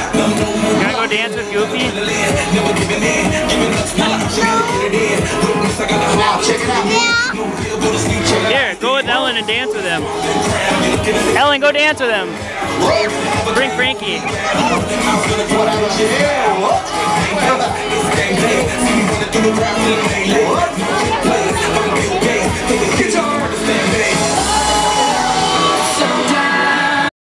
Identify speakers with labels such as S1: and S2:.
S1: Gotta go dance with Goofy?
S2: Now.
S1: Here, go with Ellen and dance with him. Ellen, go dance with him. Bring Frankie.
S2: Yeah.